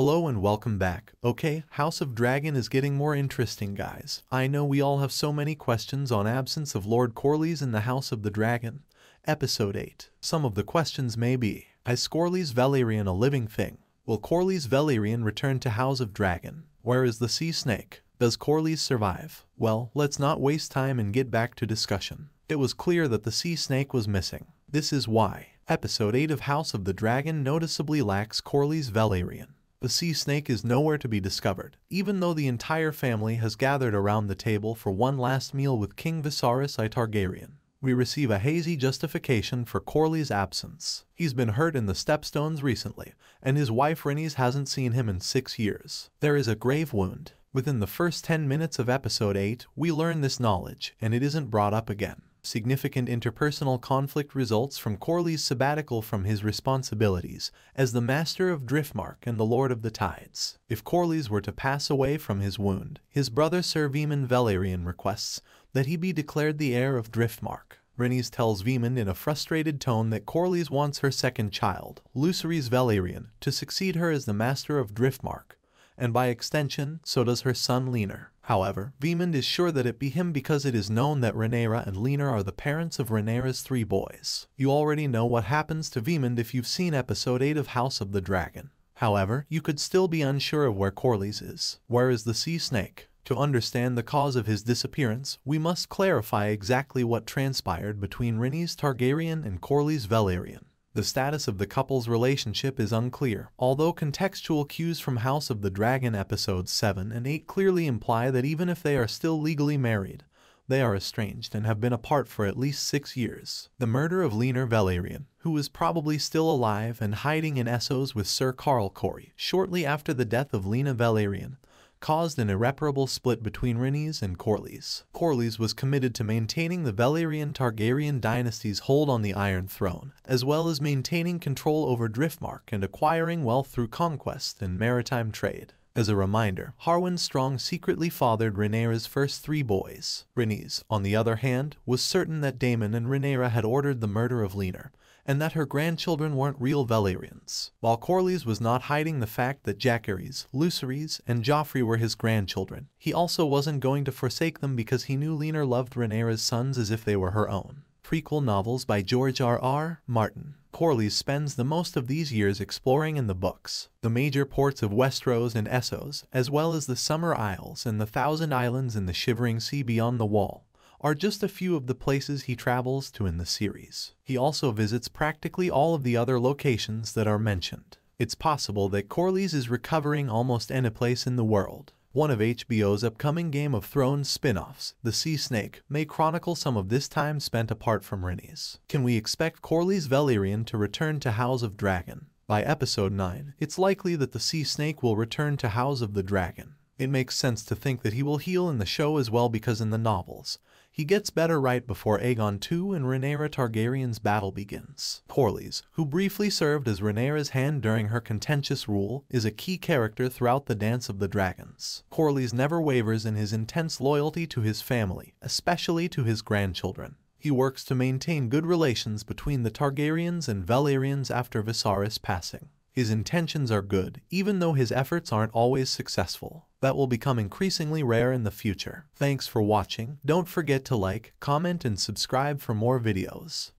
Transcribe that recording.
Hello and welcome back. Okay, House of Dragon is getting more interesting guys. I know we all have so many questions on absence of Lord Corlys in the House of the Dragon. Episode 8. Some of the questions may be, is Corlys Velaryon a living thing? Will Corlys Velaryon return to House of Dragon? Where is the sea snake? Does Corlys survive? Well, let's not waste time and get back to discussion. It was clear that the sea snake was missing. This is why. Episode 8 of House of the Dragon noticeably lacks Corlys Velaryon. The sea snake is nowhere to be discovered, even though the entire family has gathered around the table for one last meal with King Viserys I Targaryen. We receive a hazy justification for Corlys' absence. He's been hurt in the Stepstones recently, and his wife Rhaenys hasn't seen him in six years. There is a grave wound. Within the first 10 minutes of episode 8, we learn this knowledge, and it isn't brought up again. Significant interpersonal conflict results from Corlys' sabbatical from his responsibilities as the Master of Driftmark and the Lord of the Tides. If Corlys were to pass away from his wound, his brother Sir Vaemond Velaryon requests that he be declared the heir of Driftmark. Rhaenys tells Vaemond in a frustrated tone that Corlys wants her second child, Lucerys Velaryon, to succeed her as the Master of Driftmark, and by extension, so does her son Laenor. However, Vaemond is sure that it be him because it is known that Rhaenyra and Laenor are the parents of Rhaenyra's three boys. You already know what happens to Vaemond if you've seen episode 8 of House of the Dragon. However, you could still be unsure of where Corlys is. Where is the sea snake? To understand the cause of his disappearance, we must clarify exactly what transpired between Rhaenys Targaryen and Corlys Velaryon. The status of the couple's relationship is unclear, although contextual cues from House of the Dragon episodes 7 and 8 clearly imply that even if they are still legally married, they are estranged and have been apart for at least six years. The murder of Laenor Velaryon, who was probably still alive and hiding in Essos with Sir Qarl Correy shortly after the death of Laena Velaryon, caused an irreparable split between Rhaenys and Corlys. Corlys was committed to maintaining the Velaryon Targaryen dynasty's hold on the Iron Throne, as well as maintaining control over Driftmark and acquiring wealth through conquest and maritime trade. As a reminder, Harwin Strong secretly fathered Rhaenyra's first three boys. Rhaenys, on the other hand, was certain that Daemon and Rhaenyra had ordered the murder of Laenor, and that her grandchildren weren't real Velaryons. While Corlys was not hiding the fact that Jacaerys, Lucerys, and Joffrey were his grandchildren, he also wasn't going to forsake them because he knew Laenor loved Rhaenyra's sons as if they were her own. Prequel novels by George R. R. Martin. Corlys spends the most of these years exploring in the books, the major ports of Westeros and Essos, as well as the Summer Isles and the Thousand Islands in the Shivering Sea beyond the Wall are just a few of the places he travels to in the series. He also visits practically all of the other locations that are mentioned. It's possible that Corlys is recovering almost any place in the world. One of HBO's upcoming Game of Thrones spin-offs, The Sea Snake, may chronicle some of this time spent apart from Rhaenys. Can we expect Corlys Velaryon to return to House of Dragon? By episode 9, it's likely that the Sea Snake will return to House of the Dragon. It makes sense to think that he will heal in the show as well because in the novels, he gets better right before Aegon II and Rhaenyra Targaryen's battle begins. Corlys, who briefly served as Rhaenyra's hand during her contentious rule, is a key character throughout the Dance of the Dragons. Corlys never wavers in his intense loyalty to his family, especially to his grandchildren. He works to maintain good relations between the Targaryens and Velaryons after Viserys' passing. His intentions are good, even though his efforts aren't always successful. That will become increasingly rare in the future. Thanks for watching. Don't forget to like, comment, and subscribe for more videos.